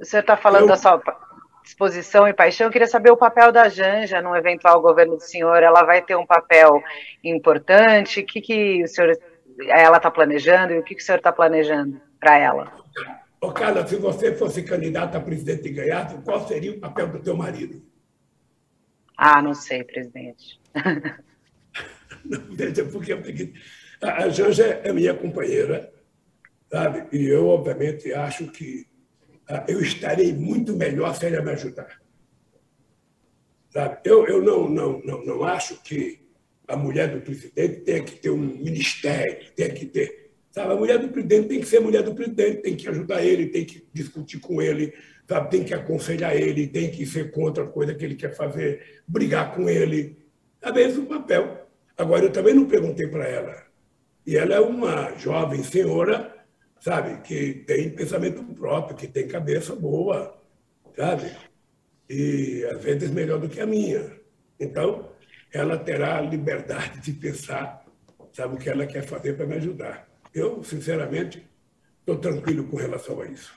O senhor está falando eu... da sua disposição e paixão. Eu queria saber o papel da Janja no eventual governo do senhor. Ela vai ter um papel importante? O que, que o senhor, ela está planejando e o que, que o senhor está planejando para ela? Ô, Carla, se você fosse candidata a presidente e ganhasse, qual seria o papel do teu marido? Ah, não sei, presidente. não, veja, porque a Janja é minha companheira, sabe? E eu, obviamente, acho que eu estarei muito melhor se ela me ajudar. Sabe? Eu, eu não, não, não, não acho que a mulher do presidente tenha que ter um ministério, tenha que ter. Sabe? A mulher do presidente tem que ser mulher do presidente, tem que ajudar ele, tem que discutir com ele, sabe? tem que aconselhar ele, tem que ser contra a coisa que ele quer fazer, brigar com ele. Sabe? Esse é o papel. Agora, eu também não perguntei para ela. E ela é uma jovem senhora sabe? Que tem pensamento próprio, que tem cabeça boa, sabe? E às vezes melhor do que a minha. Então, ela terá a liberdade de pensar, sabe, o que ela quer fazer para me ajudar. Eu, sinceramente, estou tranquilo com relação a isso.